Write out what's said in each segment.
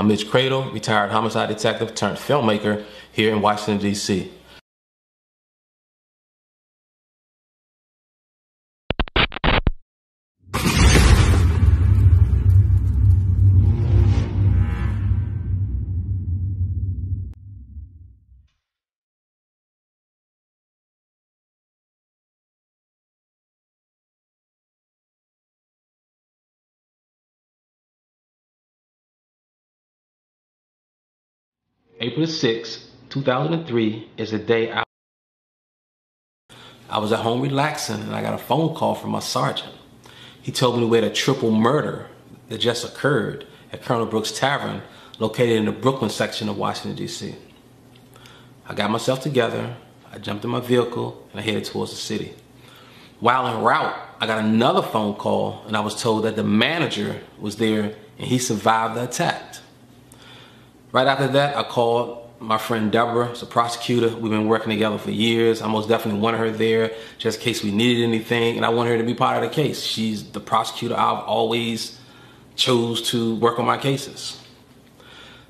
I'm Mitch Credle, retired homicide detective turned filmmaker here in Washington, D.C. April 6, 2003 is the day I, I was at home relaxing and I got a phone call from my sergeant. He told me we had a triple murder that just occurred at Colonel Brooks Tavern located in the Brookland section of Washington, D.C. I got myself together, I jumped in my vehicle, and I headed towards the city. While en route, I got another phone call and I was told that the manager was there and he survived the attack. Right after that, I called my friend Deborah, she's a prosecutor. We've been working together for years. I most definitely wanted her there just in case we needed anything, and I wanted her to be part of the case. She's the prosecutor I've always chose to work on my cases.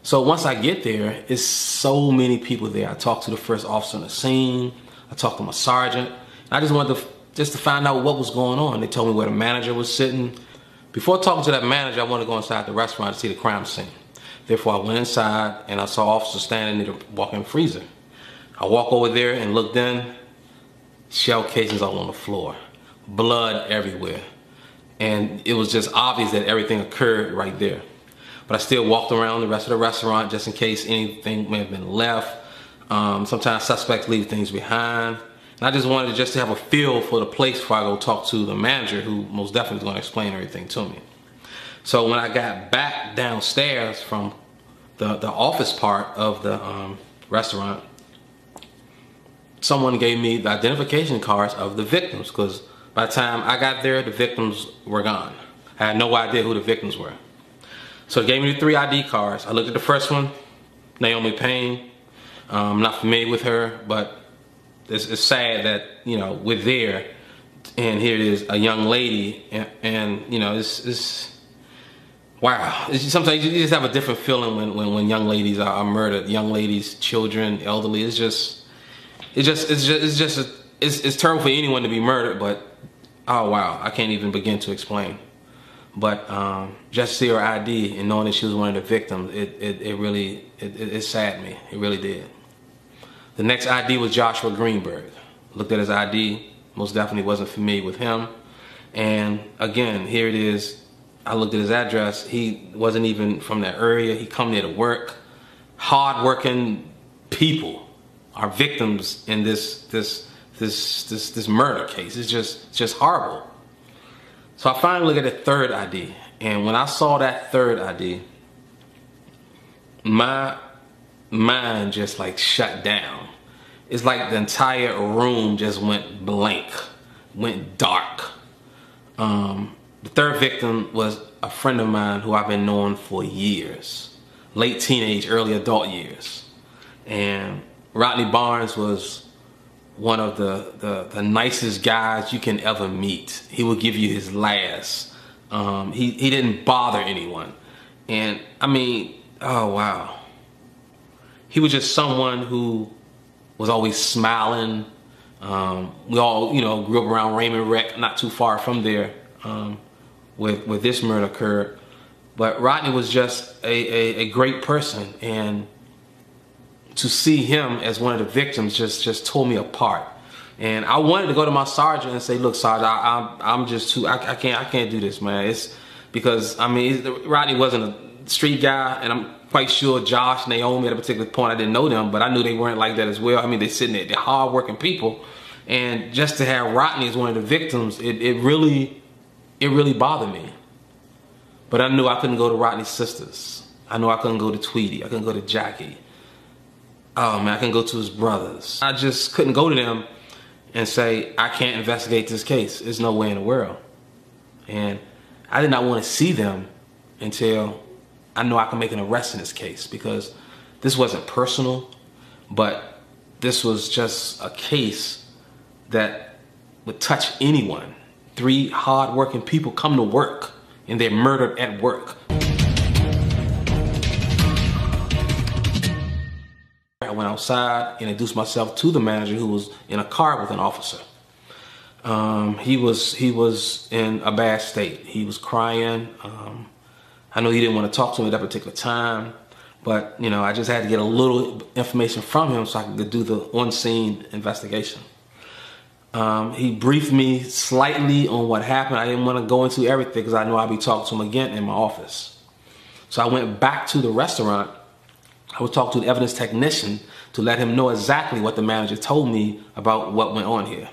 So once I get there, it's so many people there. I talked to the first officer on the scene. I talked to my sergeant. I just wanted to just to find out what was going on. They told me where the manager was sitting. Before talking to that manager, I wanted to go inside the restaurant to see the crime scene. Therefore, I went inside and I saw officers standing near the walk-in freezer. I walk over there and looked in, shell casings all on the floor, blood everywhere. And it was just obvious that everything occurred right there. But I still walked around the rest of the restaurant just in case anything may have been left. Um, sometimes suspects leave things behind. And I just wanted just to have a feel for the place before I go talk to the manager who most definitely is going to explain everything to me. So when I got back downstairs from the, the office part of the um, restaurant, someone gave me the identification cards of the victims because by the time I got there, the victims were gone. I had no idea who the victims were. So they gave me three ID cards. I looked at the first one, Naomi Payne. Um, I'm not familiar with her, but it's, it's, sad that, you know, we're there and here it is, a young lady, and, and you know, it's, it's wow. Sometimes you just have a different feeling when, when, when young ladies are, murdered. Young ladies, children, elderly. It's just, it's just, it's just, it's just, a, it's, it's terrible for anyone to be murdered. But oh wow, I can't even begin to explain. But um, just to see her ID and knowing that she was one of the victims, it, it, it really, it, it, it saddened me. It really did. The next ID was Joshua Greenberg. Looked at his ID, most definitely wasn't familiar with him. And again, here it is, I looked at his address. He wasn't even from that area. He come there to work. Hard-working people are victims in this this this this this murder case. It's just it's just horrible. So I finally look at the third ID, and when I saw that third ID, my mind just like shut down. It's like the entire room just went blank, went dark. Um, the third victim was a friend of mine who I've been knowing for years, late teenage, early adult years. And Rodney Barnes was one of the, the, the nicest guys you can ever meet. He would give you his last. Um, he, he didn't bother anyone. And I mean, oh wow. He was just someone who was always smiling. Um, we all, you know, grew up around Raymond Rec, not too far from there. Um, with, with this murder occurred. But Rodney was just a, a, a great person and to see him as one of the victims just, just tore me apart. And I wanted to go to my sergeant and say, look, Sergeant, I, am just too, I, I, can't, I can't do this, man. It's because, I mean, Rodney wasn't a street guy and I'm quite sure Josh, Naomi at a particular point, I didn't know them, but I knew they weren't like that as well. I mean, they're sitting there, they're hardworking people. And just to have Rodney as one of the victims, it, it really it really bothered me. But I knew I couldn't go to Rodney's sisters. I knew I couldn't go to Tweety. I couldn't go to Jackie. Oh man, I couldn't go to his brothers. I just couldn't go to them and say, I can't investigate this case. There's no way in the world. And I did not want to see them until I knew I could make an arrest in this case because this wasn't personal, but this was just a case that would touch anyone three hard-working people come to work and they're murdered at work. I went outside, and introduced myself to the manager who was in a car with an officer. Um, he was he was in a bad state. He was crying. Um, I know he didn't want to talk to me at that particular time, but you know I just had to get a little information from him so I could do the on-scene investigation. Um, he briefed me slightly on what happened. I didn't want to go into everything because I knew I'd be talking to him again in my office. So I went back to the restaurant. I would talk to the evidence technician to let him know exactly what the manager told me about what went on here.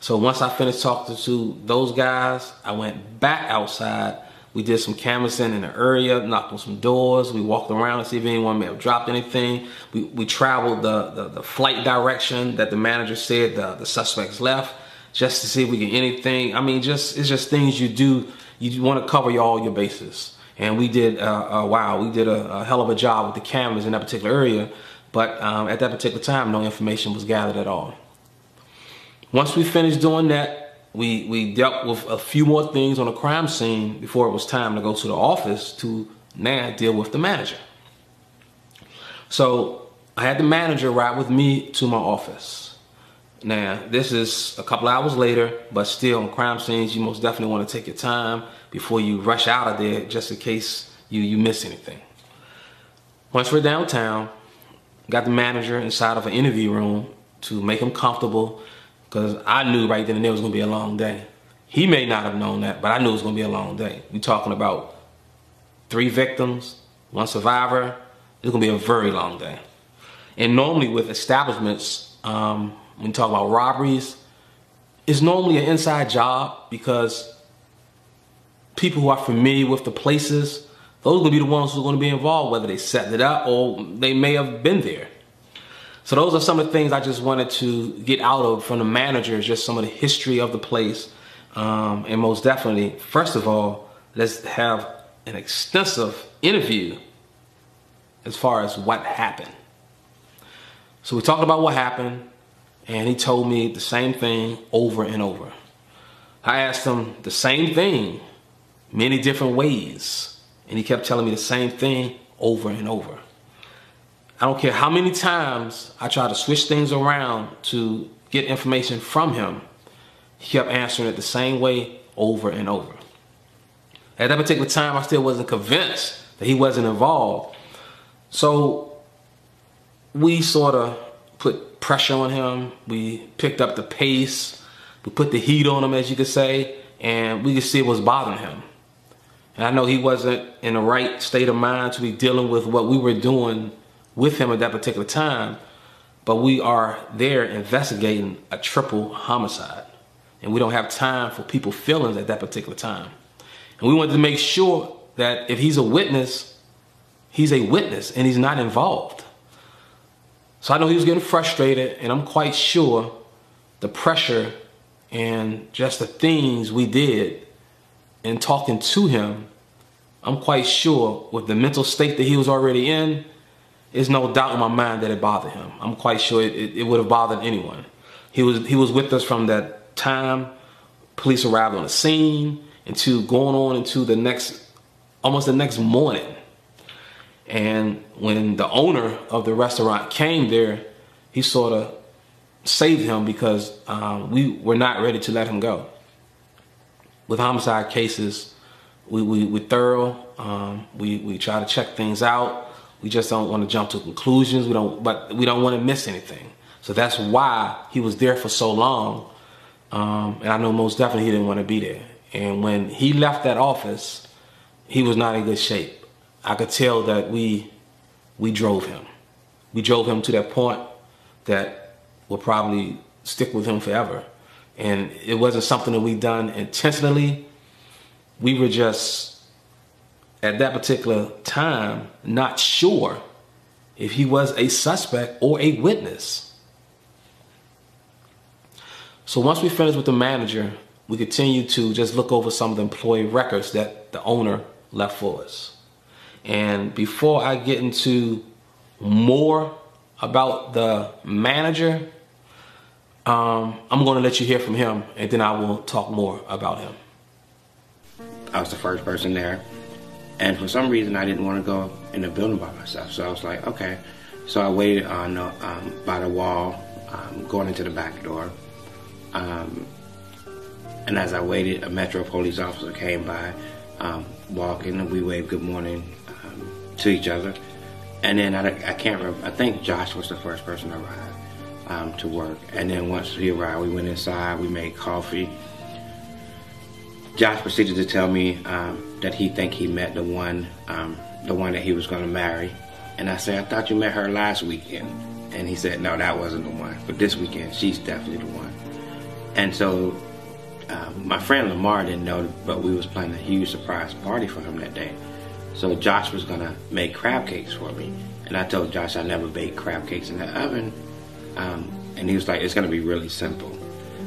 So once I finished talking to those guys, I went back outside. We did some canvassing in the area, knocked on some doors. We walked around to see if anyone may have dropped anything. We, we traveled the, the, the flight direction that the manager said the, the suspects left just to see if we get anything. I mean, just it's just things you do. You want to cover all your bases. And we did, uh, uh, wow, we did a, a, hell of a job with the cameras in that particular area. But um, at that particular time, no information was gathered at all. Once we finished doing that, we, we dealt with a few more things on the crime scene before it was time to go to the office to now deal with the manager. So I had the manager ride with me to my office. Now, this is a couple hours later, but still on crime scenes, you most definitely want to take your time before you rush out of there just in case you, you miss anything. Once we're downtown, got the manager inside of an interview room to make him comfortable because I knew right then and there was going to be a long day. He may not have known that, but I knew it was going to be a long day. We're talking about three victims, one survivor. It's going to be a very long day. And normally with establishments, um, when you talk about robberies, it's normally an inside job because people who are familiar with the places, those to be the ones who are going to be involved, whether they set it up or they may have been there. So those are some of the things I just wanted to get out of from the managers, just some of the history of the place. Um, and most definitely, first of all, let's have an extensive interview as far as what happened. So we talked about what happened, and he told me the same thing over and over. I asked him the same thing many different ways, and he kept telling me the same thing over and over. I don't care how many times I tried to switch things around to get information from him, he kept answering it the same way over and over. At that particular time, I still wasn't convinced that he wasn't involved. So we sort of put pressure on him. We picked up the pace. We put the heat on him, as you could say, and we could see it was bothering him. And I know he wasn't in the right state of mind to be dealing with what we were doing with him at that particular time, but we are there investigating a triple homicide. And we don't have time for people feelings at that particular time. And we wanted to make sure that if he's a witness, he's a witness and he's not involved. So I know he was getting frustrated, and I'm quite sure the pressure and just the things we did in talking to him, I'm quite sure with the mental state that he was already in, there's no doubt in my mind that it bothered him. I'm quite sure it, it, it would have bothered anyone. He was he was with us from that time. Police arrived on the scene into going on into the next, almost the next morning. And when the owner of the restaurant came there, he sort of saved him because um, we were not ready to let him go. With homicide cases, we, we, we're thorough. Um, we, we try to check things out. We just don't want to jump to conclusions. We don't, but we don't want to miss anything. So that's why he was there for so long. Um, and I know most definitely he didn't want to be there. And when he left that office, he was not in good shape. I could tell that we we drove him. We drove him to that point that will probably stick with him forever. And it wasn't something that we done intentionally. We were just at that particular time not sure if he was a suspect or a witness. So once we finished with the manager, we continued to just look over some of the employee records that the owner left for us. And before I get into more about the manager, um, I'm going to let you hear from him and then I will talk more about him. I was the first person there. And for some reason, I didn't want to go in the building by myself. So I was like, okay. So I waited on the, um, by the wall, um, going into the back door. Um, and as I waited, a Metro police officer came by, um, walking, and we waved good morning um, to each other. And then I, I can't remember, I think Josh was the first person to arrive um, to work. And then once he arrived, we went inside, we made coffee. Josh proceeded to tell me that he think he met the one, um, the one that he was going to marry. And I said, I thought you met her last weekend. And he said, no, that wasn't the one. But this weekend, she's definitely the one. And so um, my friend Lamar didn't know, but we was planning a huge surprise party for him that day. So Josh was gonna make crab cakes for me, and I told Josh I never bake crab cakes in the oven, um, and he was like, "It's gonna be really simple."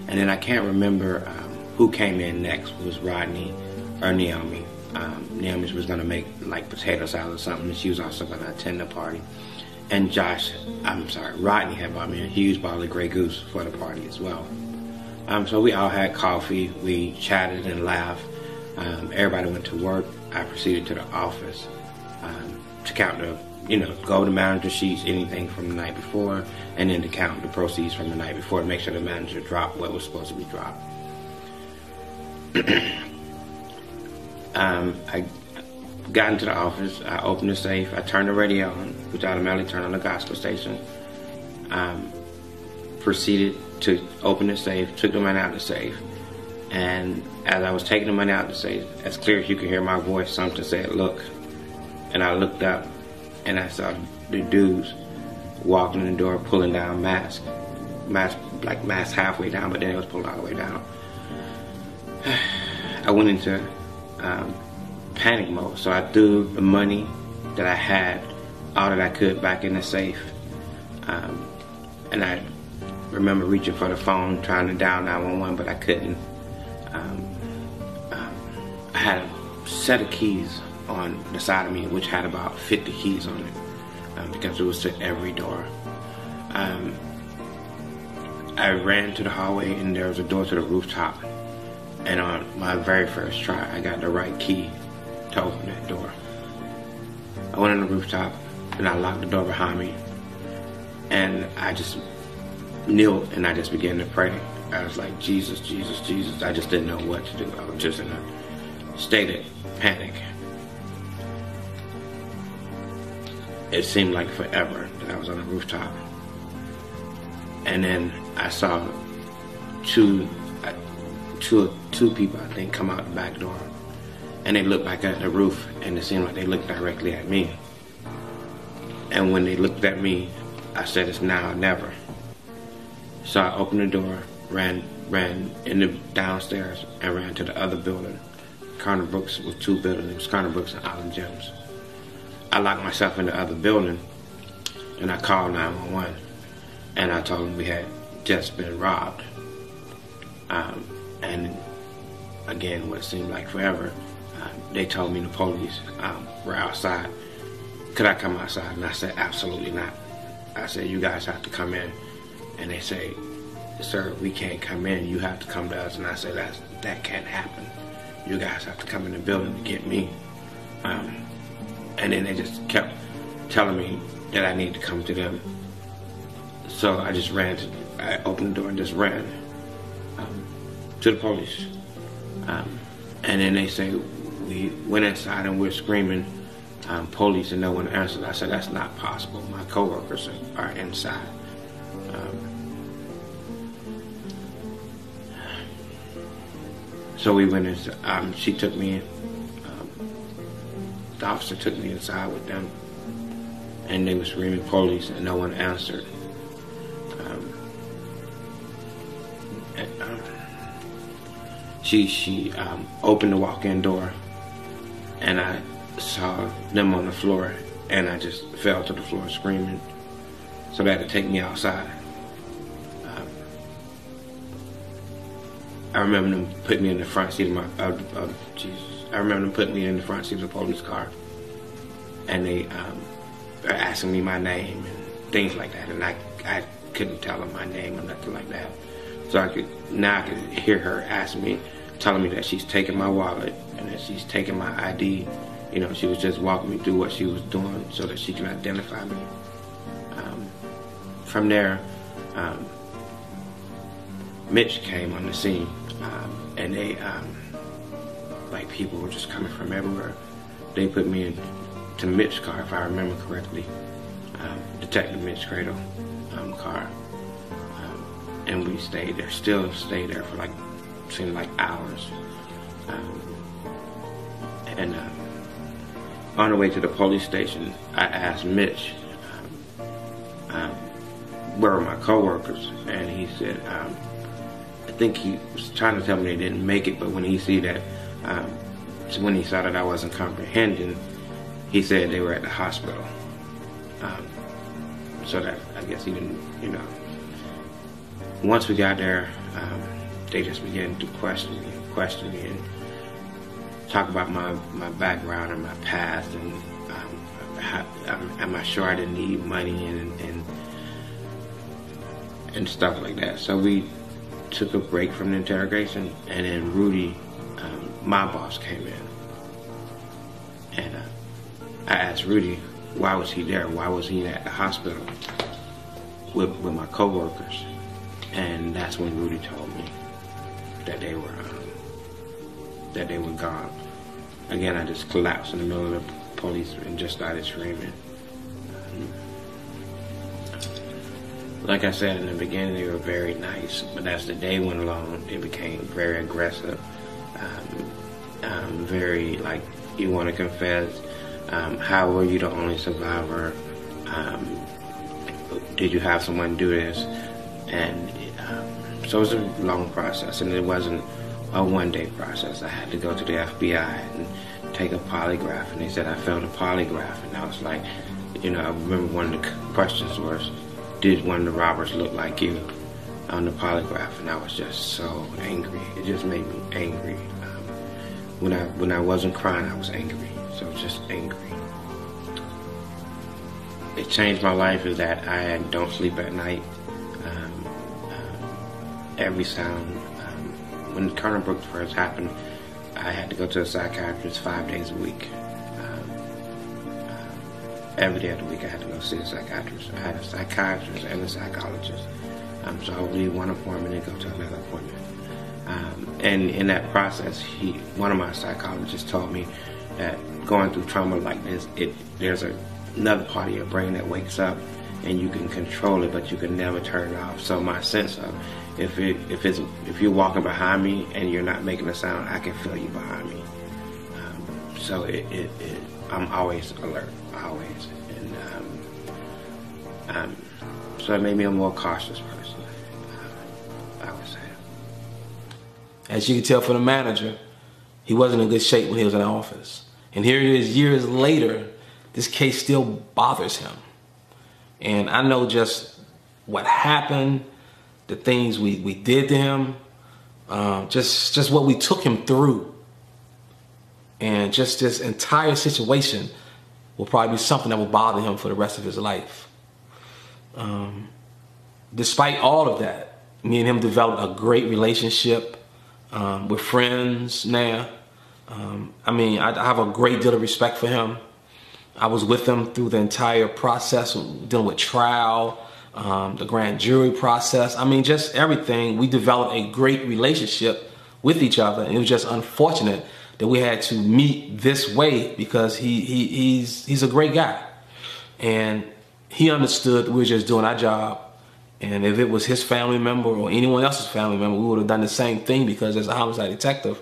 And then I can't remember um, who came in next. It was Rodney or Naomi? Um, Naomi was gonna make like potato salad or something, and she was also gonna attend the party. And Josh, I'm sorry, Rodney had bought me a huge bottle of Grey Goose for the party as well. Um, so we all had coffee, we chatted and laughed. Um, everybody went to work. I proceeded to the office um, to count the, you know, go the manager sheets, anything from the night before, and then to count the proceeds from the night before to make sure the manager dropped what was supposed to be dropped. um, I got into the office. I opened the safe. I turned the radio on, which automatically turned on the gospel station. Um, proceeded to open the safe, took the money out of the safe, and as I was taking the money out of the safe, as clear as you could hear my voice, something said, "Look," and I looked up, and I saw the dudes walking in the door, pulling down mask, mask like mask halfway down, but then it was pulled all the way down. I went into um, panic mode, so I threw the money that I had, all that I could, back in the safe, um, and I remember reaching for the phone, trying to dial 911, but I couldn't. Um, um, I had a set of keys on the side of me, which had about 50 keys on it, um, because it was to every door. Um, I ran to the hallway, and there was a door to the rooftop. And on my very first try, I got the right key to open that door. I went on the rooftop, and I locked the door behind me, and I just knelt and I just began to pray. I was like, Jesus, Jesus, Jesus. I just didn't know what to do. I was just in a state of panic. It seemed like forever that I was on the rooftop. And then I saw two, two, two people, I think, come out the back door. And they look back at the roof, and it seemed like they looked directly at me. And when they looked at me, I said, it's now or never. So I opened the door, ran ran in the downstairs, and ran to the other building. Carter Brooks was two buildings. It was Brooks and Island Gems. I locked myself in the other building, and I called 911, and I told them we had just been robbed. Um, and again, what seemed like forever, uh, they told me the police um, were outside. Could I come outside? And I said, absolutely not. I said, you guys have to come in and they say, sir, we can't come in. You have to come to us. And I said, That's, that can't happen. You guys have to come in the building to get me. Um, and then they just kept telling me that I need to come to them. So I just ran to, I opened the door and just ran to the police. Um, and then they say, we went inside and we're screaming, um, police, and no one answered. I said, that's not possible. My coworkers are inside. Um, so we went in. Um, she took me. Um, the officer took me inside with them, and they were screaming police, and no one answered. Um, and, um, she she um, opened the walk-in door, and I saw them on the floor, and I just fell to the floor screaming. So they had to take me outside. I remember them putting me in the front seat of my, of, of Jesus. I remember them putting me in the front seat of the police car. And they um, are asking me my name and things like that. And I, I couldn't tell them my name or nothing like that. So I could, now I could hear her ask me, telling me that she's taking my wallet and that she's taking my ID. You know, she was just walking me through what she was doing so that she can identify me. Um, from there, um, Mitch came on the scene, um, and they, um, like people were just coming from everywhere. They put me in to Mitch's car, if I remember correctly, um, Detective Mitch Credle um, car, and we stayed there. Still stayed there for like seemed like hours, um, and uh, on the way to the police station, I asked Mitch where are my coworkers, and he said I think he was trying to tell me they didn't make it, but when he see that, um, when he saw that I wasn't comprehending, he said they were at the hospital. Um, so that I guess even, you know. Once we got there, um, they just began to question me, question me, and talk about my, my background and my past, and um, how, am I sure I didn't need money and, and and stuff like that. So we took a break from the interrogation, and then Rudy, um, my boss, came in. And uh, I asked Rudy, why was he there? Why was he at the hospital with, with my coworkers? And that's when Rudy told me that they were um, that they were gone. Again, I just collapsed in the middle of the police and just started screaming. like I said in the beginning, they were very nice, but as the day went along, it became very aggressive, um, um, very like you want to confess. Um, how were you the only survivor? Um, did you have someone do this? And so it was a long process, and it wasn't a one-day process. I had to go to the FBI and take a polygraph, and they said I failed a polygraph, and I was like, you know, I remember one of the questions was did one of the robbers look like you on the polygraph? And I was just so angry. It just made me angry. Um, when I when I wasn't crying, I was angry. So just angry. It changed my life is that I don't sleep at night. Um, uh, every sound. Um, when Colonel Brooks first happened, I had to go to a psychiatrist five days a week every day of the week I had to go see a psychiatrist. I had a psychiatrist and a psychologist. Um, so I would leave one appointment and go to another appointment. Um, and in that process, he, one of my psychologists told me that going through trauma like this, it there's a, another part of your brain that wakes up and you can control it, but you can never turn it off. So my sense of if it if it's if you're walking behind me and you're not making a sound, I can feel you behind me. Um, so it, it, it, I'm always alert always. And um, um, so it made me a more cautious person, uh, I would say. As you can tell from the manager, he wasn't in good shape when he was in office. And here it is years later, this case still bothers him. And I know just what happened, the things we, we did to him, um, just just what we took him through, and just this entire situation will probably be something that will bother him for the rest of his life. Um, despite all of that, me and him developed a great relationship. Um, we're friends now. Um, I mean, I, I, have a great deal of respect for him. I was with him through the entire process, dealing with trial, um, the grand jury process. I mean, just everything. We developed a great relationship with each other, and it was just unfortunate that we had to meet this way because he, he he's he's a great guy, and he understood we were just doing our job. And if it was his family member or anyone else's family member, we would have done the same thing because as a homicide detective,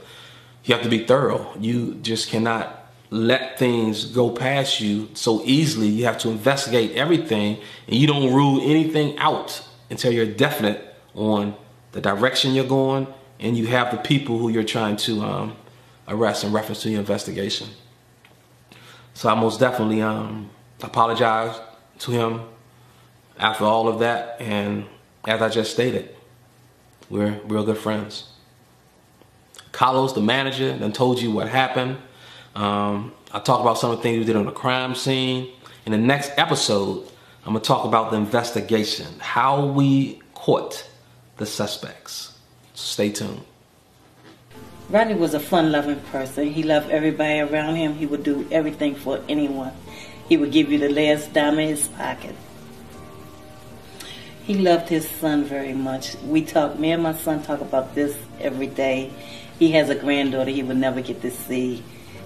you have to be thorough. You just cannot let things go past you so easily. You have to investigate everything and you don't rule anything out until you're definite on the direction you're going and you have the people who you're trying to um, arrest in reference to your investigation. So I most definitely um, apologize to him after all of that. And as I just stated, we're real good friends. Carlos, the manager, then told you what happened. Um, I talk about some of the things we did on the crime scene. In the next episode, I'm gonna talk about the investigation, how we caught the suspects. So stay tuned. Rodney was a fun-loving person. He loved everybody around him. He would do everything for anyone. He would give you the last dime in his pocket. He loved his son very much. We talk, me and my son talk about this every day. He has a granddaughter he would never get to see.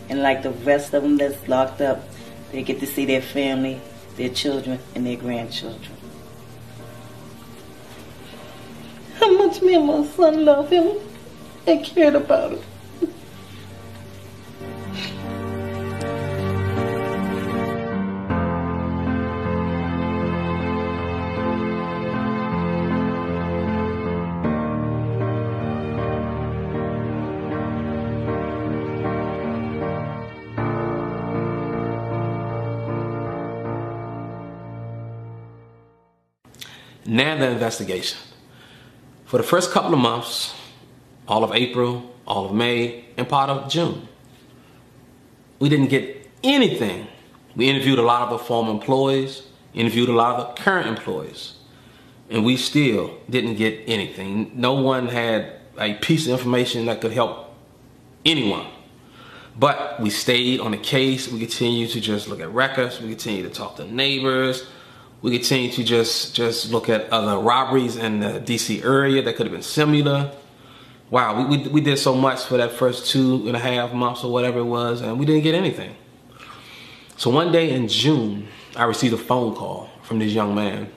And like the rest of them that's locked up, they get to see their family, their children, and their grandchildren. How much me and my son love him and cared about him. Now the investigation. For the first couple of months, all of April, all of May, and part of June, we didn't get anything. We interviewed a lot of the former employees, interviewed a lot of the current employees, and we still didn't get anything. No one had a piece of information that could help anyone. But we stayed on the case. We continued to just look at records. We continued to talk to neighbors we continue to just just look at other robberies in the DC area that could have been similar. Wow, we, we, we did so much for that first two and a half months or whatever it was, and we didn't get anything. So one day in June, I received a phone call from this young man.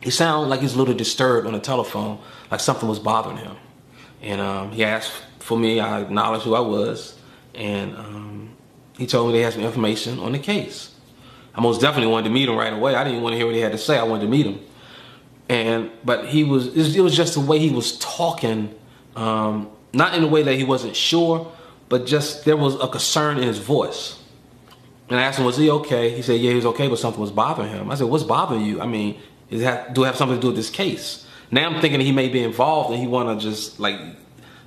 He sounded like he's a little disturbed on the telephone, like something was bothering him. And um, he asked for me, I acknowledged who I was, and um, he told me they had some information on the case. I most definitely wanted to meet him right away. I didn't want to hear what he had to say. I wanted to meet him. And but he was it was just the way he was talking, um, not in a way that he wasn't sure, but just there was a concern in his voice. And I asked him, was he okay? He said, yeah, he was okay, but something was bothering him. I said, what's bothering you? I mean, is that, do have something to do with this case? Now I'm thinking he may be involved and he want to just like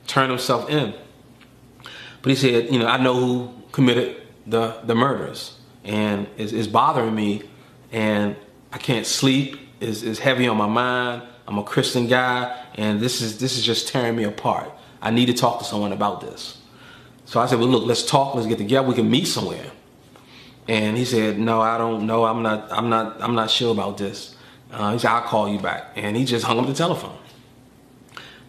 turn himself in. But he said, you know, I know who committed the, the murders and it's, it's bothering me and I can't sleep. It's, it's heavy on my mind. I'm a Christian guy and this is, this is just tearing me apart. I need to talk to someone about this. So I said, well, look, let's talk. Let's get together. We can meet somewhere. And he said, no, I don't know. I'm not, I'm not, I'm not sure about this. Uh, he said, I'll call you back. And he just hung up the telephone.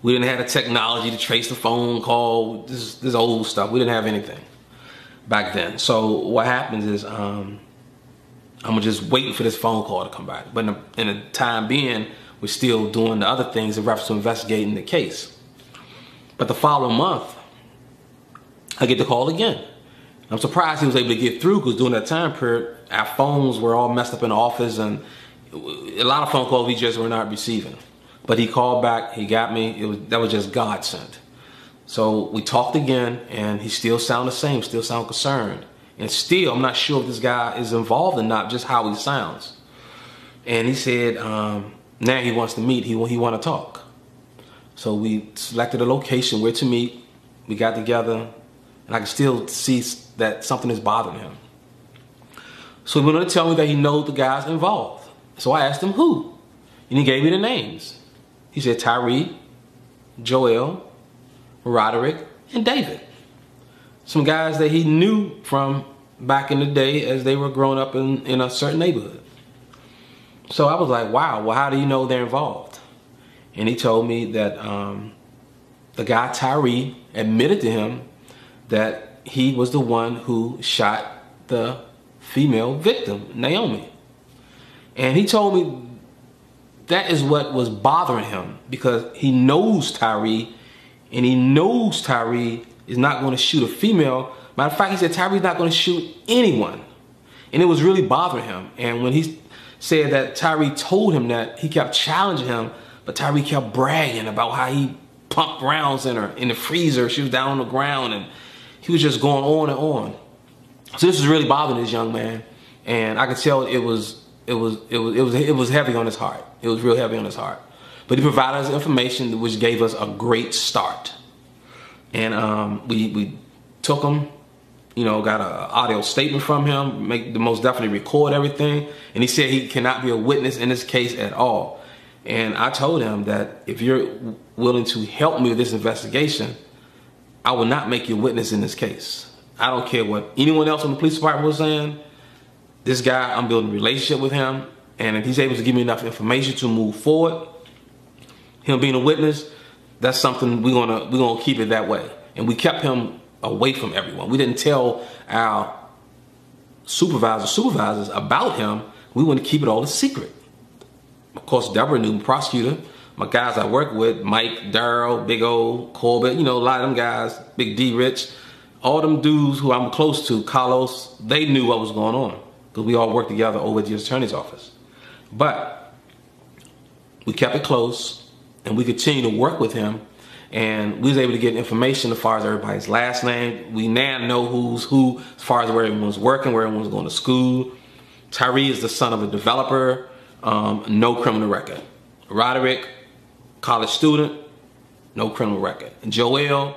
We didn't have the technology to trace the phone call. This, this old stuff. We didn't have anything back then. So what happens is um, I'm just wait for this phone call to come back. But in the, in the time being, we're still doing the other things in reference to investigating the case. But the following month, I get the call again. I'm surprised he was able to get through because during that time period, our phones were all messed up in the office and a lot of phone calls we just were not receiving. But he called back, he got me, it was, that was just God sent. So we talked again, and he still sound the same, still sound concerned. And still, I'm not sure if this guy is involved or not, just how he sounds. And he said, um, now he wants to meet, he, he want to talk. So we selected a location where to meet. We got together, and I can still see that something is bothering him. So he went on to tell me that he knows the guys involved. So I asked him who, and he gave me the names. He said Tyree, Joel, Roderick, and David. Some guys that he knew from back in the day as they were growing up in, in a certain neighborhood. So I was like, wow, well, how do you know they're involved? And he told me that um, the guy Tyree admitted to him that he was the one who shot the female victim, Naomi. And he told me that is what was bothering him because he knows Tyree and he knows Tyree is not going to shoot a female. Matter of fact, he said Tyree's not going to shoot anyone. And it was really bothering him. And when he said that Tyree told him that, he kept challenging him, but Tyree kept bragging about how he pumped rounds in her in the freezer. She was down on the ground and he was just going on and on. So this was really bothering this young man. And I could tell it was it was it was it was it was heavy on his heart. It was real heavy on his heart. But he provided us information which gave us a great start. And um, we, we took him, you know, got an audio statement from him, make the most definitely record everything. And he said he cannot be a witness in this case at all. And I told him that if you're willing to help me with this investigation, I will not make you a witness in this case. I don't care what anyone else on the police department was saying. This guy, I'm building a relationship with him And if he's able to give me enough information to move forward, him being a witness, that's something we're gonna we're gonna keep it that way. And we kept him away from everyone. We didn't tell our supervisors supervisors about him. We want to keep it all a secret. Of course, Deborah knew prosecutor. My guys I work with, Mike, Daryl, Big O, Corbett, you know, a lot of them guys, Big D Rich, all them dudes who I'm close to, Carlos, they knew what was going on because we all worked together over at the attorney's office. But we kept it close and we continue to work with him and we was able to get information as far as everybody's last name. We now know who's who as far as where everyone's working, where everyone's going to school. Tyree is the son of a developer, um, no criminal record. Roderick, college student, no criminal record. Joel,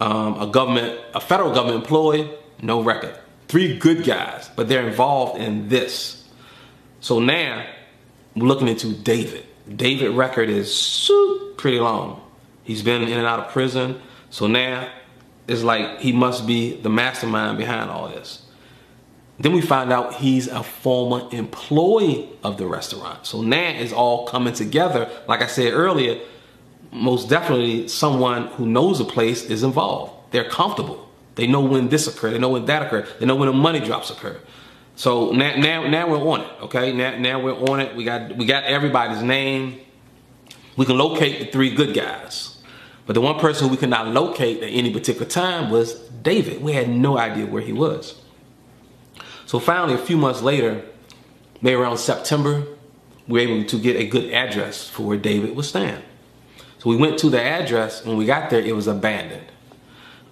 um, a government, a federal government employee, no record. Three good guys, but they're involved in this. So now we're looking into David. David record is pretty long. He's been in and out of prison. So now it's like he must be the mastermind behind all this. Then we find out he's a former employee of the restaurant. So now it's all coming together. Like I said earlier, most definitely someone who knows the place is involved. They're comfortable. They know when this occurred. They know when that occurred. They know when the money drops occur. So now, now, now we're on it. Okay, now, now we're on it. We got, we got everybody's name. We can locate the three good guys. But the one person we could not locate at any particular time was David. We had no idea where he was. So finally, a few months later, maybe around September, we were able to get a good address for where David was staying. So we went to the address. When we got there, it was abandoned.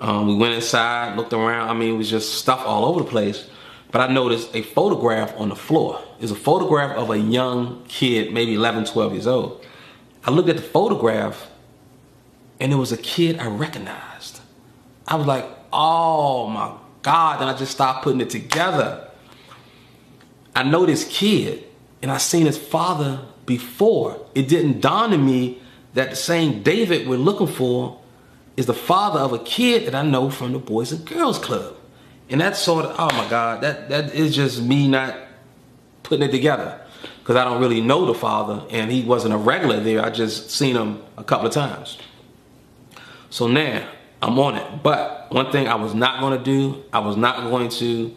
Um, we went inside, looked around. I mean, it was just stuff all over the place. But I noticed a photograph on the floor. It's a photograph of a young kid, maybe 11, 12 years old. I looked at the photograph and it was a kid I recognized. I was like, oh my God. And I just stopped putting it together. I know this kid and I seen his father before. It didn't dawn on me that the same David we're looking for is the father of a kid that I know from the Boys and Girls Club. And that's sort of, oh my God, that, that is just me not putting it together. Because I don't really know the father and he wasn't a regular there. I just seen him a couple of times. So now I'm on it. But one thing I was not going to do, I was not going to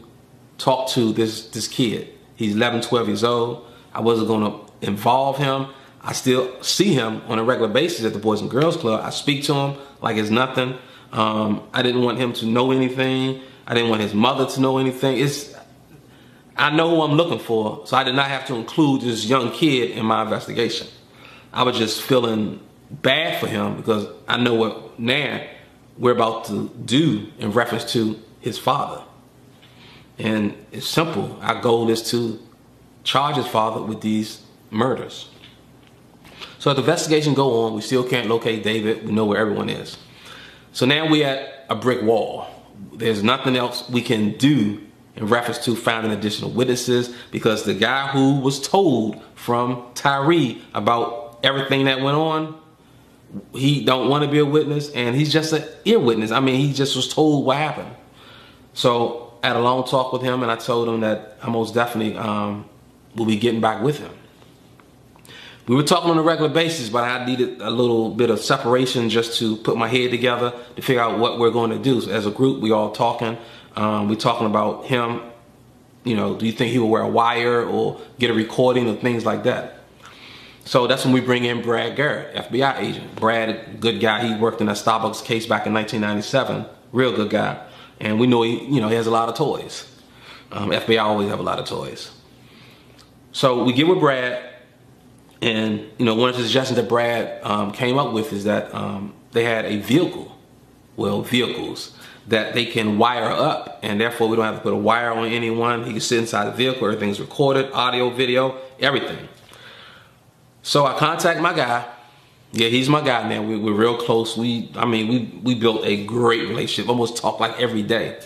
talk to this this kid. He's 11, 12 years old. I wasn't going to involve him. I still see him on a regular basis at the Boys and Girls Club. I speak to him like it's nothing. Um, I didn't want him to know anything. I didn't want his mother to know anything. It's I know who I'm looking for, so I did not have to include this young kid in my investigation. I was just feeling bad for him because I know what now we're about to do in reference to his father. And it's simple. Our goal is to charge his father with these murders. So the investigation go on, we still can't locate David. We know where everyone is. So now we're at a brick wall. There's nothing else we can do in reference to finding additional witnesses because the guy who was told from Tyree about everything that went on he don't want to be a witness and he's just an ear witness. I mean, he just was told what happened. So I had a long talk with him and I told him that I most definitely um, will be getting back with him. We were talking on a regular basis, but I needed a little bit of separation just to put my head together to figure out what we're going to do. So as a group, we all talking. Um, we're talking about him. You know, do you think he will wear a wire or get a recording of things like that? So that's when we bring in Brad Garrett, FBI agent. Brad, good guy. He worked in that Starbucks case back in 1997. Real good guy. And we know he, you know, he has a lot of toys. Um, FBI always have a lot of toys. So we get with Brad, and you know, one of the suggestions that Brad um, came up with is that um, they had a vehicle, well, vehicles that they can wire up, and therefore we don't have to put a wire on anyone. He can sit inside the vehicle, everything's recorded, audio, video, everything. So I contact my guy. Yeah, he's my guy now. We, are real close. We, I mean, we we built a great relationship. Almost talk like every day.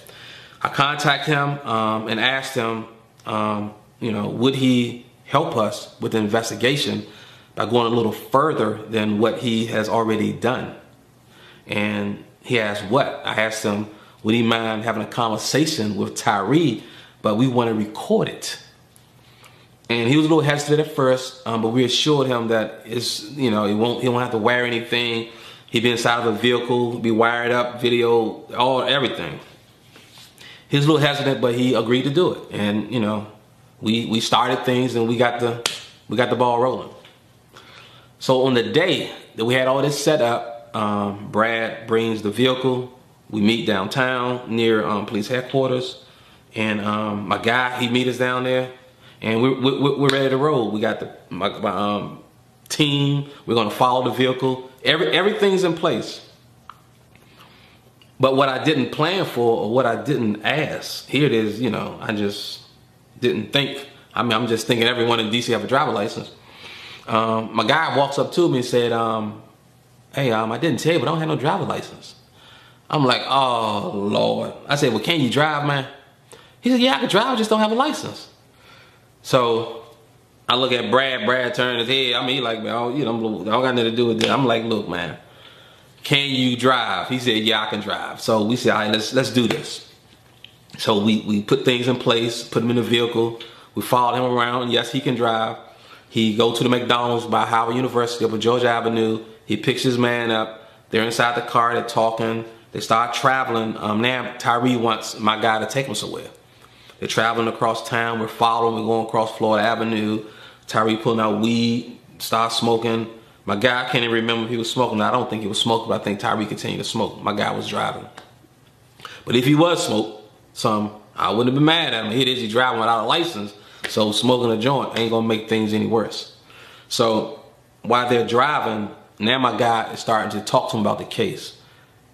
I contact him um, and asked him, um, you know, would he help us with the investigation by going a little further than what he has already done? And he asked what? I asked him, would he mind having a conversation with Tyree, but we want to record it. and he was a little hesitant at first, um, but we assured him that it's you know he won't he won't have to wear anything. He'd be inside of a vehicle, be wired up, video, all everything. He was a little hesitant, but he agreed to do it, and you know we we started things and we got the we got the ball rolling. So on the day that we had all this set up, um, Brad brings the vehicle. We meet downtown near um, police headquarters, and um, my guy he meet us down there and we're, we're, we're ready to roll. We got the my, my um, team. We're gonna follow the vehicle. Every everything's in place. But what I didn't plan for, or what I didn't ask, here it is. You know, I just didn't think. I mean, I'm just thinking everyone in DC have a driver license. Um, my guy walks up to me and said, um, "Hey, um, I didn't tell you, but I don't have no driver license." I'm like, "Oh Lord!" I said, "Well, can you drive, man?" He said, "Yeah, I can drive. I just don't have a license." So I look at Brad. Brad turned his head. I mean, he like, man, you know, I don't got nothing to do with this. I'm like, look, man, can you drive? He said, yeah, I can drive. So we said, all right, let's let's do this. So we we put things in place, put him in the vehicle. We followed him around. Yes, he can drive. He go to the McDonald's by Howard University up on Georgia Avenue. He picks his man up. They're inside the car. They're talking. They start traveling. Um, now Tyree wants my guy to take him somewhere. They're traveling across town. We're following. We're going across Florida Avenue. Tyree pulling out weed, start smoking. My guy can't even remember if he was smoking. I don't think he was smoking, but I think Tyree continued to smoke. My guy was driving. But if he was smoke some, I wouldn't have been mad at him. Here it is, he driving without a license. So smoking a joint ain't gonna make things any worse. So while they're driving, now my guy is starting to talk to him about the case.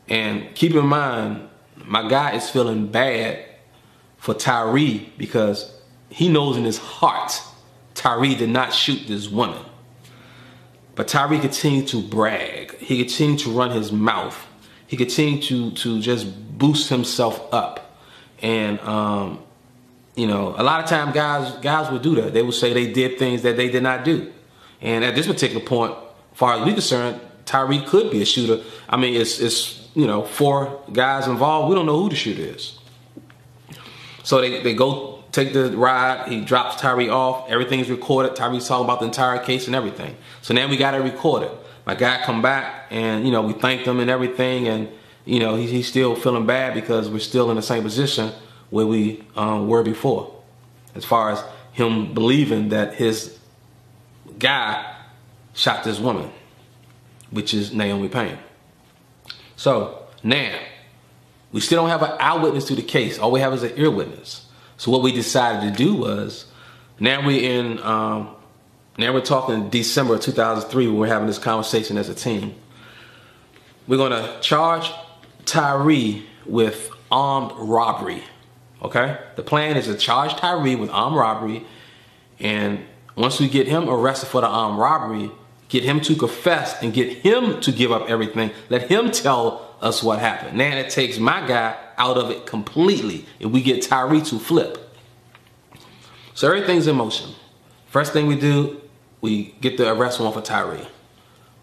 And keep in mind, my guy is feeling bad for Tyree because he knows in his heart Tyree did not shoot this woman. But Tyree continued to brag. He continued to run his mouth. He continued to to just boost himself up. And um, you know, a lot of time guys guys would do that. They would say they did things that they did not do. And at this particular point, far as we concerned, Tyree could be a shooter. I mean, it's it's you know four guys involved. We don't know who the shooter is. So they, they go take the ride. He drops Tyree off. Everything's recorded. Tyree's talking about the entire case and everything. So now we got it recorded. My guy come back and, you know, we thanked him and everything. And, you know, he, he's still feeling bad because we're still in the same position where we um, were before. As far as him believing that his guy shot this woman, which is Naomi Payne. So now we still don't have an eyewitness to the case. All we have is an ear witness. So what we decided to do was, now we're in, um, now we're talking December of 2003 when we're having this conversation as a team. We're gonna charge Tyree with armed robbery, okay? The plan is to charge Tyree with armed robbery and once we get him arrested for the armed robbery, get him to confess and get him to give up everything. Let him tell us what happened. Now it takes my guy out of it completely and we get Tyree to flip. So everything's in motion. First thing we do, we get the arrest warrant for Tyree.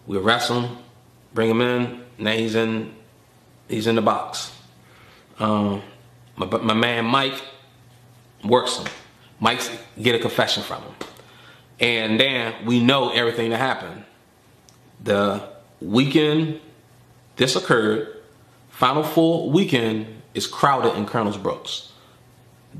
We arrest him, bring him in. Now he's in, he's in the box. Um, my, my man Mike works him. Mike's get a confession from him. And then we know everything that happened. The weekend this occurred, Final Four weekend is crowded in Colonel's Brooks.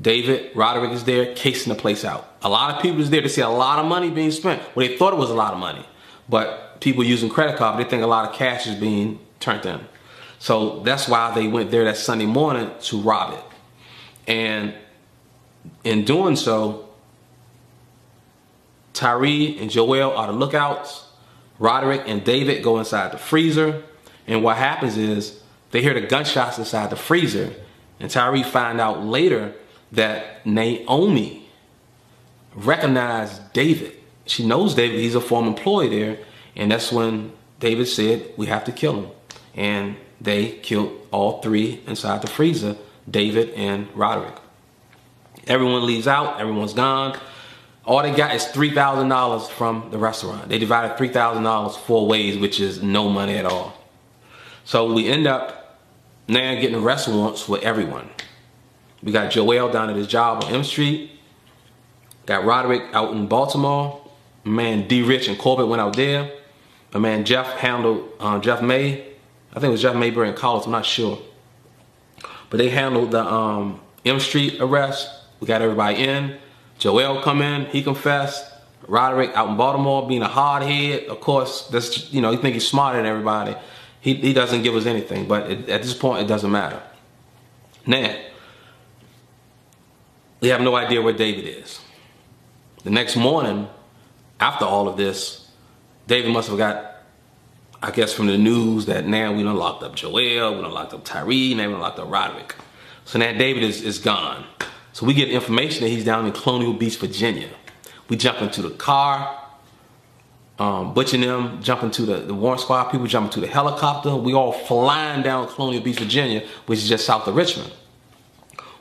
David Roderick is there, casing the place out. A lot of people is there to see a lot of money being spent. Well, they thought it was a lot of money, but people using credit card, they think a lot of cash is being turned in. So that's why they went there that Sunday morning to rob it. And in doing so, Tyree and Joel are the lookouts. Roderick and David go inside the freezer. And what happens is they hear the gunshots inside the freezer. And Tyree find out later that Naomi recognized David. She knows David, he's a former employee there. And that's when David said, we have to kill him. And they killed all three inside the freezer, David and Roderick. Everyone leaves out, everyone's gone. All they got is $3,000 from the restaurant. They divided $3,000 four ways, which is no money at all. So we end up now getting arrest warrants for everyone. We got Joel down at his job on M Street. Got Roderick out in Baltimore. My man D Rich and Corbett went out there. My man Jeff handled uh, Jeff May. I think it was Jeff Mayberry and Collins. I'm not sure. But they handled the um, M Street arrest. We got everybody in. Joel come in, he confessed. Roderick out in Baltimore being a hard head. Of course, that's you know, you think he's smarter than everybody. He, he doesn't give us anything, but it, at this point, it doesn't matter. Now, we have no idea where David is. The next morning, after all of this, David must have got, I guess, from the news that now we done locked up Joel, we done locked up Tyree, now we done locked up Roderick. So now David is, is gone. So we get information that he's down in Colonial Beach, Virginia. We jump into the car. Um, Butch and them jump into the, the warrant squad. People jump into the helicopter. We all flying down Colonial Beach, Virginia, which is just south of Richmond.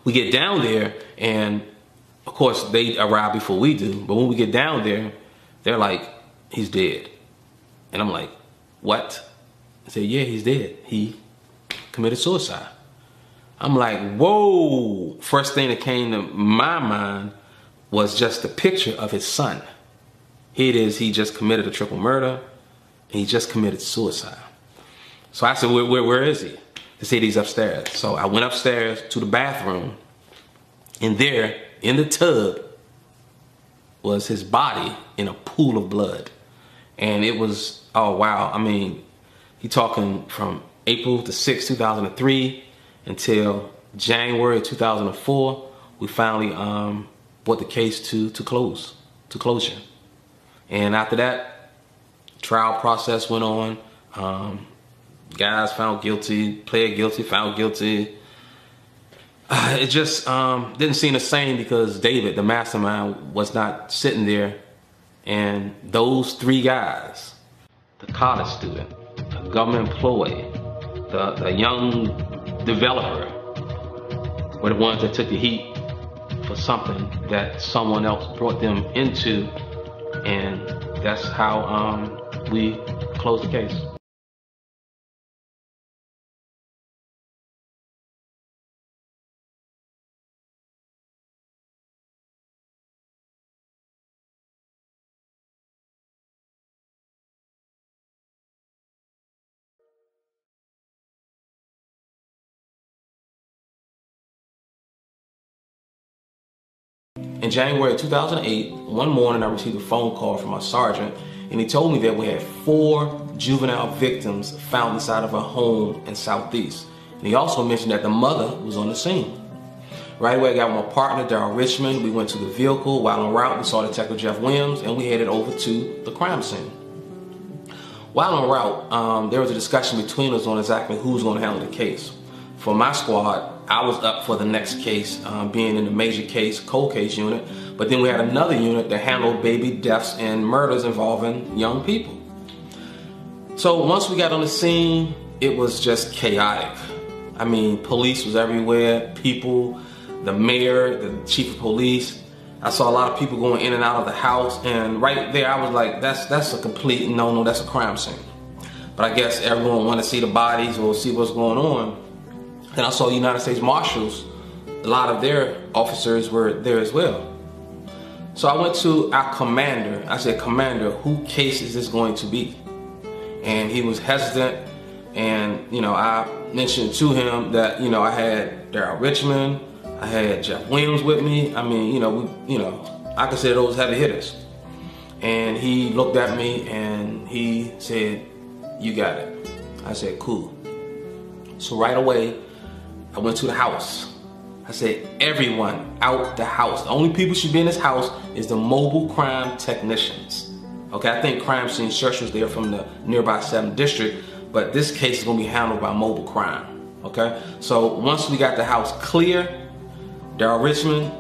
We get down there, and of course they arrive before we do. But when we get down there, they're like, "He's dead," and I'm like, "What?" I said, "Yeah, he's dead. He committed suicide." I'm like, "Whoa!" First thing that came to my mind was just the picture of his son. Here it is, he just committed a triple murder, and he just committed suicide. So I said, where, where, where is he? They said he's upstairs. So I went upstairs to the bathroom, and there, in the tub, was his body in a pool of blood. And it was, oh wow, I mean, he talking from April the 6th, 2003 until January 2004, we finally um, brought the case to, to close, to closure. And after that, trial process went on. Um, guys found guilty, pled guilty, found guilty. Uh, it just um, didn't seem the same because David, the mastermind, was not sitting there. And those three guys, the college student, the government employee, the, the young developer, were the ones that took the heat for something that someone else brought them into, and that's how um, we closed the case. In January 2008, one morning I received a phone call from my sergeant and he told me that we had four juvenile victims found inside of a home in Southeast. And he also mentioned that the mother was on the scene. Right away, I got my partner, Daryl Richmond. We went to the vehicle. While en route, we saw Detective Jeff Williams and we headed over to the crime scene. While en route, um, there was a discussion between us on exactly who's going to handle the case. For my squad, I was up for the next case, um, being in the major case, cold case unit. But then we had another unit that handled baby deaths and murders involving young people. So once we got on the scene, it was just chaotic. I mean, police was everywhere, people, the mayor, the chief of police. I saw a lot of people going in and out of the house, and right there I was like, that's that's a complete no-no, that's a crime scene. But I guess everyone wanted to see the bodies or see what's going on. And I saw United States Marshals, a lot of their officers were there as well. So I went to our commander. I said, Commander, who case is this going to be? And he was hesitant. And, you know, I mentioned to him that, you know, I had Daryl Richmond, I had Jeff Williams with me. I mean, you know, we, you know, I consider those heavy hitters. And he looked at me and he said, You got it. I said, Cool. So right away, I went to the house. I said, everyone out the house. The only people should be in this house is the mobile crime technicians. Okay, I think crime scene search was there from the nearby 7th district, but this case is gonna be handled by mobile crime. Okay, so once we got the house clear, Darrell Richmond,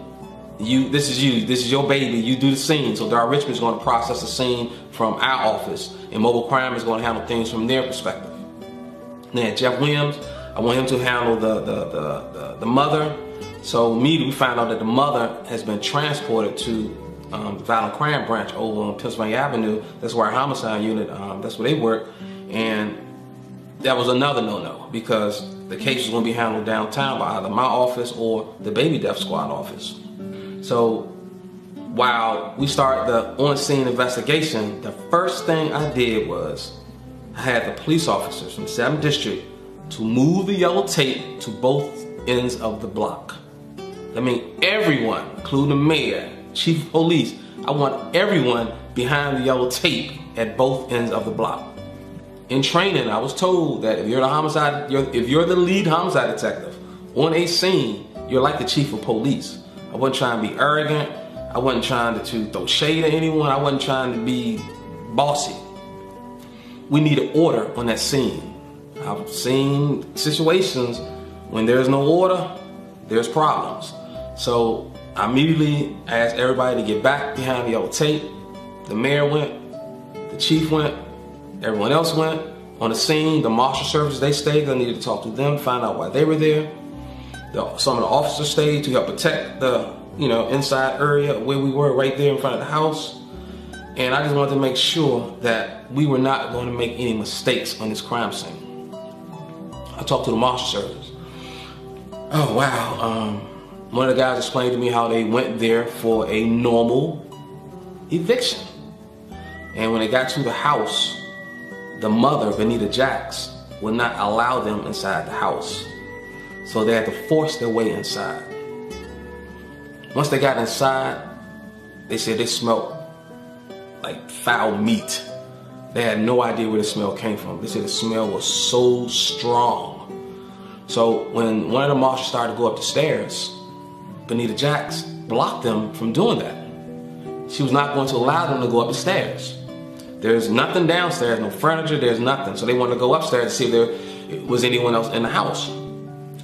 you this is you, this is your baby, you do the scene. So Darrell Richmond is gonna process the scene from our office, and mobile crime is gonna handle things from their perspective. Now, Jeff Williams, I want him to handle the, the, the, the, the mother. So immediately we find out that the mother has been transported to um, the violent crime branch over on Pennsylvania Avenue. That's where our homicide unit, um, that's where they work. And that was another no-no because the case was going to be handled downtown by either my office or the baby death squad office. So while we started the on-scene investigation, the first thing I did was I had the police officers from 7th District to move the yellow tape to both ends of the block. I mean, everyone, including the mayor, chief of police, I want everyone behind the yellow tape at both ends of the block. In training, I was told that if you're the homicide, you're, if you're the lead homicide detective on a scene, you're like the chief of police. I wasn't trying to be arrogant. I wasn't trying to, throw shade at anyone. I wasn't trying to be bossy. We needed order on that scene. I've seen situations when there's no order, there's problems. So I immediately asked everybody to get back behind the yellow tape. The mayor went, the chief went, everyone else went on the scene. The marshal service they stayed. I needed to talk to them, find out why they were there. The, some of the officers stayed to help protect the you know inside area where we were, right there in front of the house. And I just wanted to make sure that we were not going to make any mistakes on this crime scene. I talked to the marshal service. Oh wow. Um, one of the guys explained to me how they went there for a normal eviction. And when they got to the house, the mother, Banita Jacks, would not allow them inside the house. So they had to force their way inside. Once they got inside, they said they smelled like foul meat. They had no idea where the smell came from. They said the smell was so strong. So when one of the marshals started to go up the stairs, Banita Jacks blocked them from doing that. She was not going to allow them to go up the stairs. There's nothing downstairs, no furniture, there's nothing. So they wanted to go upstairs to see if there was anyone else in the house.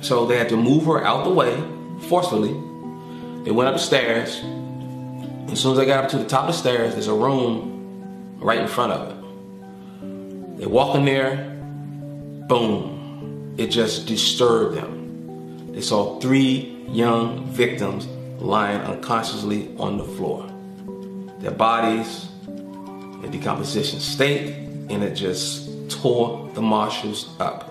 So they had to move her out the way forcefully. They went up the stairs. As soon as they got up to the top of the stairs, there's a room right in front of it. They walk in there, boom. It just disturbed them. They saw three young victims lying unconsciously on the floor. Their bodies in decomposition state, and it just tore the marshals up.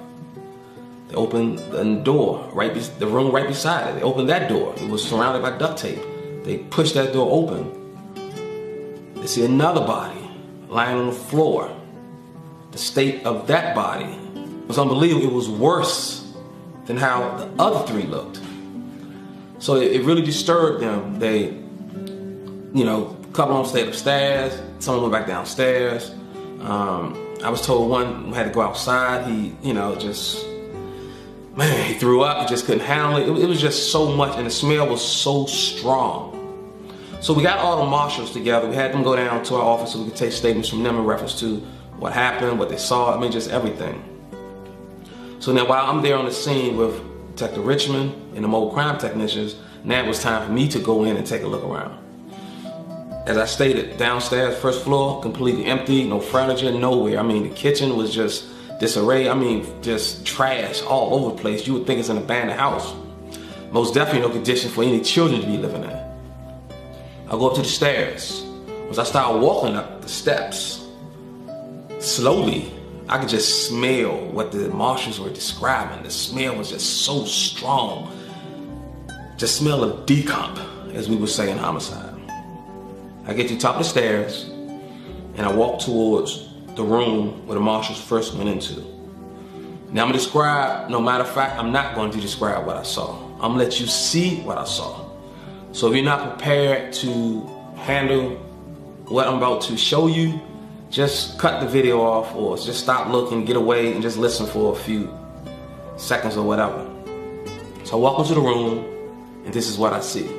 They opened the door, right, the room right beside it. They opened that door. It was surrounded by duct tape. They pushed that door open. They see another body lying on the floor. The state of that body was unbelievable. It was worse than how the other three looked. So it, it really disturbed them. They, you know, a couple of them stayed upstairs. Someone went back downstairs. Um, I was told one had to go outside. He, you know, just man, he threw up. He just couldn't handle it. it. It was just so much, and the smell was so strong. So we got all the marshals together. We had them go down to our office so we could take statements from them in reference to what happened, what they saw. I mean, just everything. So now while I'm there on the scene with Detective Richmond and the mobile crime technicians, now it was time for me to go in and take a look around. As I stated, downstairs, first floor, completely empty, no furniture, nowhere. I mean, the kitchen was just disarray. I mean, just trash all over the place. You would think it's an abandoned house. Most definitely no condition for any children to be living in. I go up to the stairs. As I start walking up the steps, slowly, I could just smell what the marshals were describing. The smell was just so strong. Just smell of decomp, as we would say in homicide. I get to top of the stairs and I walk towards the room where the marshals first went into. Now I'm gonna describe, no matter of fact, I'm not going to describe what I saw. I'm gonna let you see what I saw. So if you're not prepared to handle what I'm about to show you, just cut the video off or just stop looking, get away and just listen for a few seconds or whatever. So I walk into the room and this is what I see.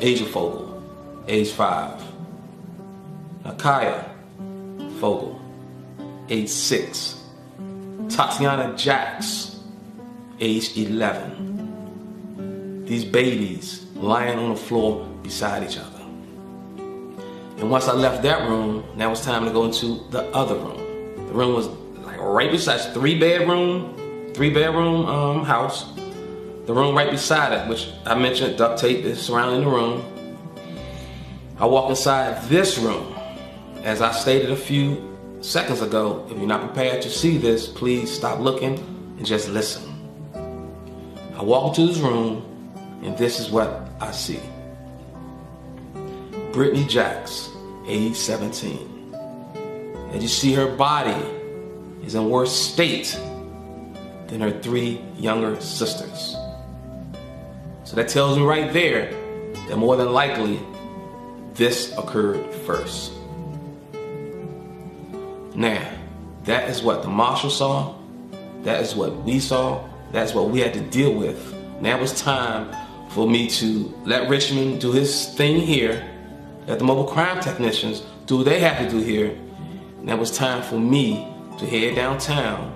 Angel Fogle age 5. Nakaya Fogle, age 6. Tatiana Jacks, age 11. These babies lying on the floor beside each other. And once I left that room, now it's time to go into the other room. The room was like right beside, three bedroom, three bedroom um, house. The room right beside it, which I mentioned duct tape is surrounding the room. I walk inside this room. As I stated a few seconds ago, if you're not prepared to see this, please stop looking and just listen. I walk into this room and this is what I see. Brittany Jacks, age 17. And you see her body is in worse state than her three younger sisters. So that tells me right there that more than likely this occurred first. Now, that is what the marshal saw. That is what we saw. That's what we had to deal with. Now it was time for me to let Richmond do his thing here, let the mobile crime technicians do what they have to do here. And that was time for me to head downtown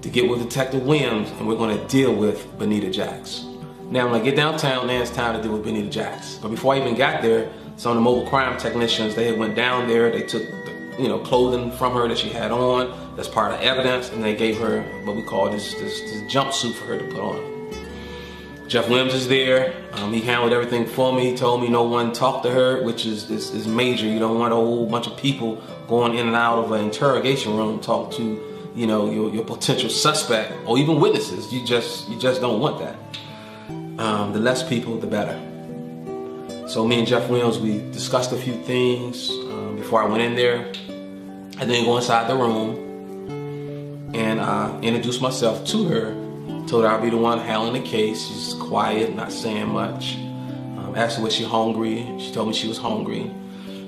to get with Detective Williams and we're gonna deal with Banita Jacks. Now when I get downtown, now it's time to deal with Banita Jacks. But before I even got there, some of the mobile crime technicians, they went down there, they took the, you know, clothing from her that she had on, that's part of evidence, and they gave her what we call this, this, this jumpsuit for her to put on. Jeff Williams is there. Um, he handled everything for me. He told me no one talked to her, which is, is, is major. You don't want a whole bunch of people going in and out of an interrogation room talk to, you know, your, your potential suspect or even witnesses. You just you just don't want that. Um, the less people, the better. So me and Jeff Williams, we discussed a few things um, before I went in there. I then go inside the room and uh, introduce myself to her Told her I'd be the one handling the case. She's quiet, not saying much. Um, asked her was she hungry. She told me she was hungry.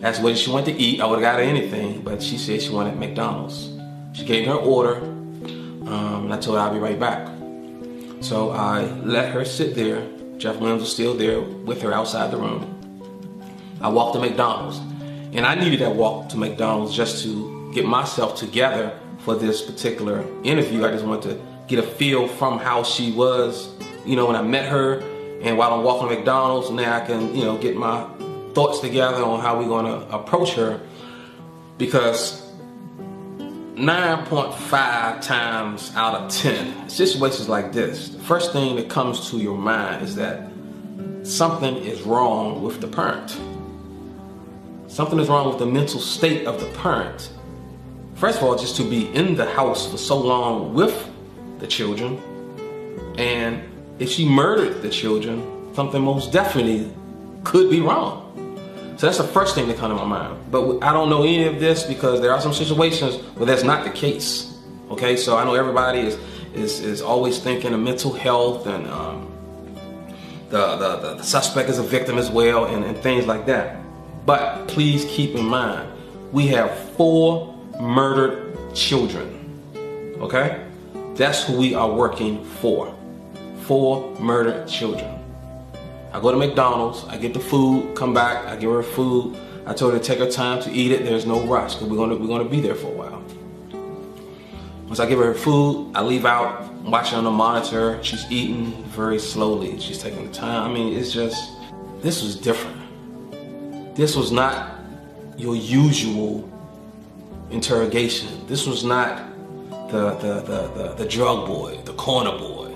Asked her whether she wanted to eat. I would have got her anything, but she said she wanted McDonald's. She gave her order, um, and I told her I'd be right back. So I let her sit there. Jeff Williams was still there with her outside the room. I walked to McDonald's, and I needed that walk to McDonald's just to get myself together for this particular interview. I just wanted to get a feel from how she was, you know, when I met her. And while I'm walking to McDonald's, now I can, you know, get my thoughts together on how we're going to approach her. Because 9.5 times out of 10, situations like this, the first thing that comes to your mind is that something is wrong with the parent. Something is wrong with the mental state of the parent. First of all, just to be in the house for so long with the children. And if she murdered the children, something most definitely could be wrong. So that's the first thing that comes to my mind. But I don't know any of this because there are some situations where that's not the case. Okay, so I know everybody is is, is always thinking of mental health and um, the, the, the, the, suspect is a victim as well and, and things like that. But please keep in mind, we have four murdered children. Okay? That's who we are working for. For murdered children. I go to McDonald's, I get the food, come back, I give her food. I told her to take her time to eat it. There's no rush because we're gonna we're gonna be there for a while. Once I give her her food, I leave out, I'm watching on the monitor. She's eating very slowly. She's taking the time. I mean, it's just this was different. This was not your usual interrogation. This was not the, the, the, the, the drug boy, the corner boy,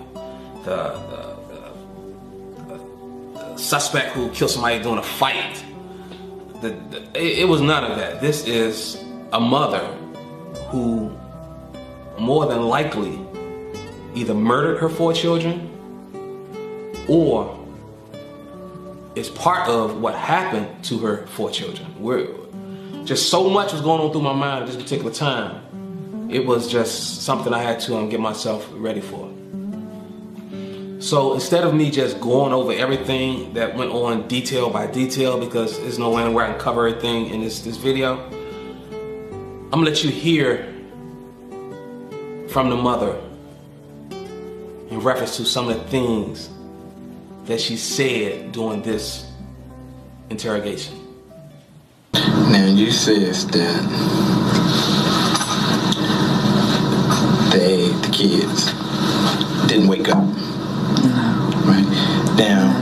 the, the, the, suspect who killed somebody during a fight. The, it, it was none of that. This is a mother who more than likely either murdered her four children or is part of what happened to her four children. We're, just so much was going on through my mind at this particular time it was just something I had to um, get myself ready for. So instead of me just going over everything that went on detail by detail, because there's no way where I can cover everything in this, this video, I'm gonna let you hear from the mother in reference to some of the things that she said during this interrogation. Now you said that they, the kids, didn't wake up. No. Right. Now,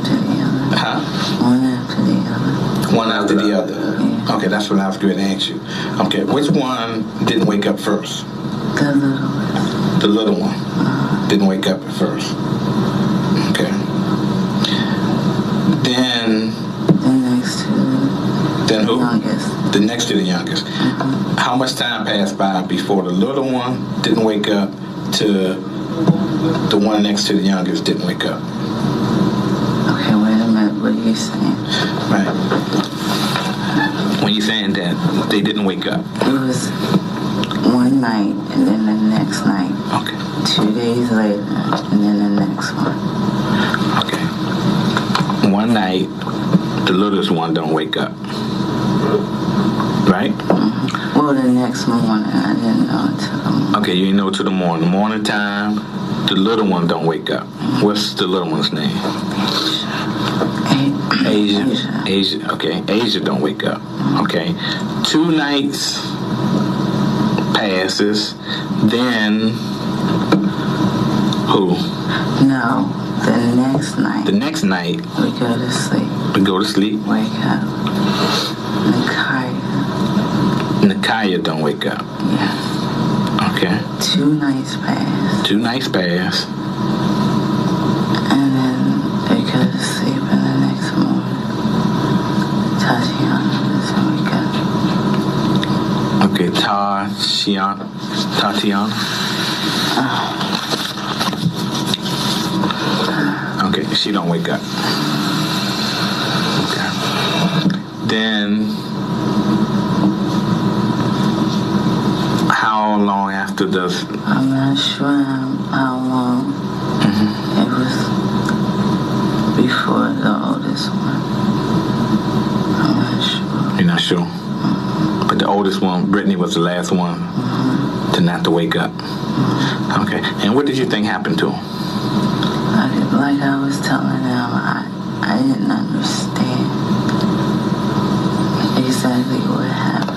One huh? after the other. One after the other. Okay, that's what I was going to ask you. Okay, which one didn't wake up first? The little one. The little one uh-huh. didn't wake up at first. Okay. Then, The next to then the who? youngest. The next to the youngest. Uh-huh. How much time passed by before the little one didn't wake up to the one next to the youngest didn't wake up? Okay, wait a minute. What are you saying? Right. When you saying that they didn't wake up. It was one night and then the next night. Okay. Two days later and then the next one. Okay. One night, the littlest one don't wake up. Right? Mm-hmm. Well, the next morning, I didn't know until the morning. Okay, you know to the morning. Morning time, the little one don't wake up. What's the little one's name? Asia. Asia. Okay. Asia don't wake up. Okay. Two nights passes. Then who? No, the next night, The next night we go to sleep, we go to sleep. wake up. Nakaya, Nakaya don't wake up. yeah. Okay. Two nights pass, Two nights pass. and then they go to sleep, and the next morning, Tatiana doesn't wake up. Okay. Tatiana. Tatiana. Oh. Okay. She don't wake up. Okay. Then. How long after does I'm not sure how, long mm-hmm. it was before the oldest one. I'm not sure. You're not sure. Mm-hmm. But the oldest one, Brittany, was the last one mm-hmm. to not to wake up. Okay. And what did you think happened to him? Like, like I was telling them, I, I didn't understand exactly what happened.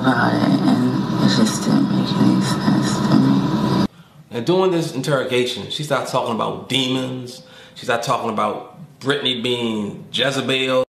About it and it just didn't make any sense to me. And during this interrogation, she started talking about demons. She started talking about Brittany being Jezebel.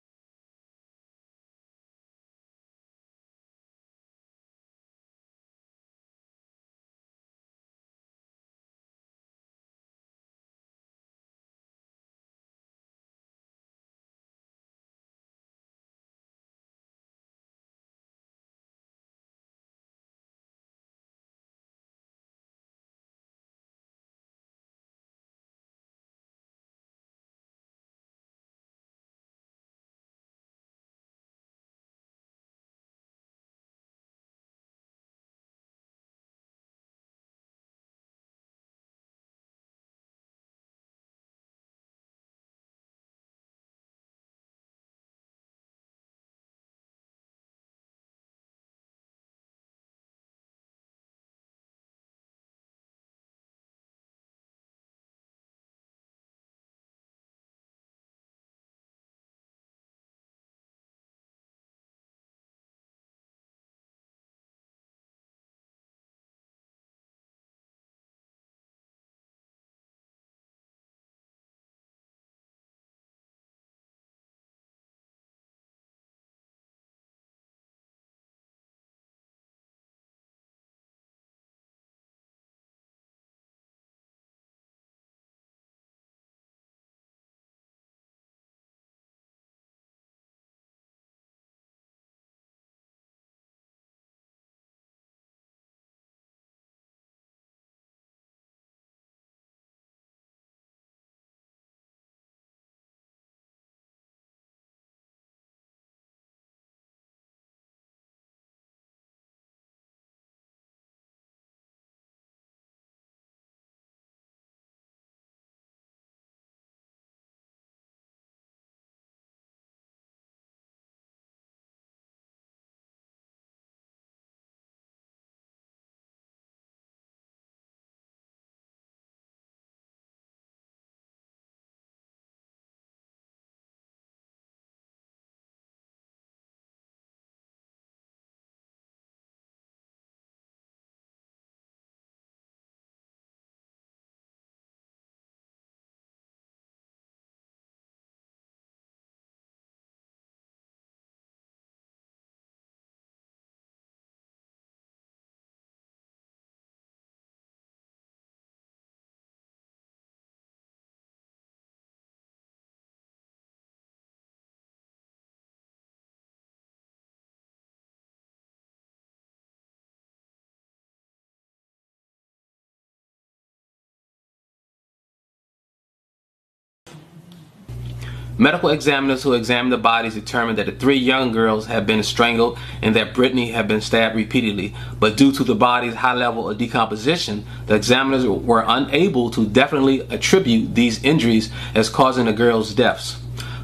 Medical examiners who examined the bodies determined that the three young girls had been strangled and that Brittany had been stabbed repeatedly. But due to the body's high level of decomposition, the examiners were unable to definitely attribute these injuries as causing the girls' deaths.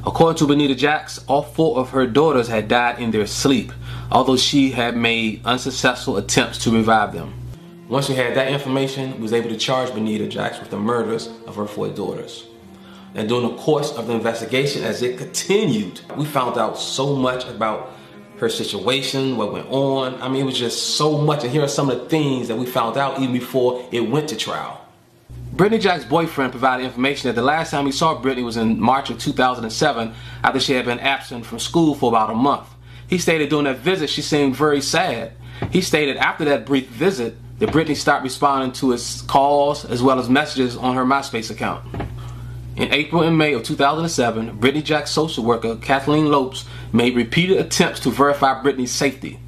According to Banita Jacks, all four of her daughters had died in their sleep, although she had made unsuccessful attempts to revive them. Once we had that information, we was able to charge Banita Jacks with the murders of her four daughters. And during the course of the investigation, as it continued, we found out so much about her situation, what went on. I mean, it was just so much. And here are some of the things that we found out even before it went to trial. Brittany Jack's boyfriend provided information that the last time he saw Brittany was in March of 2007 after she had been absent from school for about a month. He stated during that visit she seemed very sad. He stated after that brief visit that Brittany stopped responding to his calls as well as messages on her MySpace account. In April and May of 2007, Brittany Jack's social worker, Kathleen Lopes, made repeated attempts to verify Brittany's safety.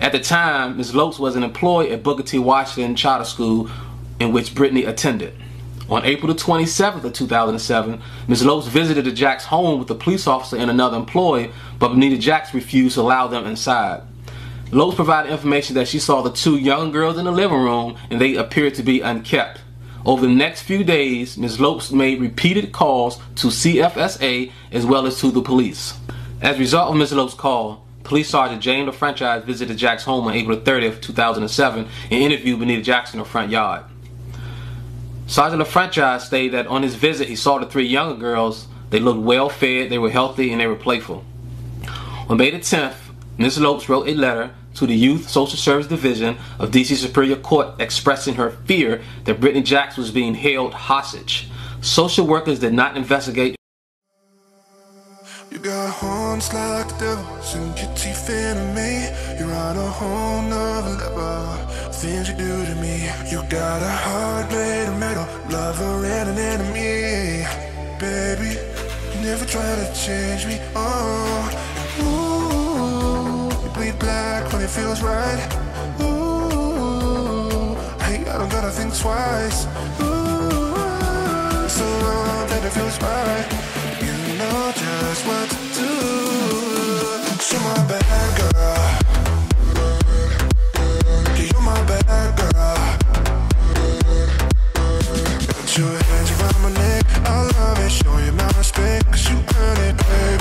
At the time, Ms. Lopes was an employee at Booker T. Washington Charter School in which Brittany attended. On April the 27th of 2007, Ms. Lopes visited the Jacks' home with a police officer and another employee, but Banita Jacks refused to allow them inside. Lopes provided information that she saw the two young girls in the living room and they appeared to be unkept. Over the next few days, Ms. Lopes made repeated calls to CFSA as well as to the police. As a result of Ms. Lopes' call, Police Sergeant James LaFranchise visited Jack's home on April 30th, 2007 and interviewed Banita Jackson in her front yard. Sergeant LaFranchise stated that on his visit he saw the three younger girls. They looked well fed, they were healthy, and they were playful. On May the 10th, Ms. Lopes wrote a letter to the Youth Social Service Division of DC Superior Court expressing her fear that Brittany Jacks was being held hostage. Social workers did not investigate. You got horns like sink your teeth me. You're on a whole nother level. Things you do to me. You got a of metal, lover and an enemy. Baby, you never try to change me. Oh, black when it feels right. Ooh, hey, I don't gotta think twice. Ooh, so long that it feels right. You know just what to do. So my bad girl. You're my bad girl. Put your hands around my neck. I love it. Show you my respect. Cause you earn it, babe.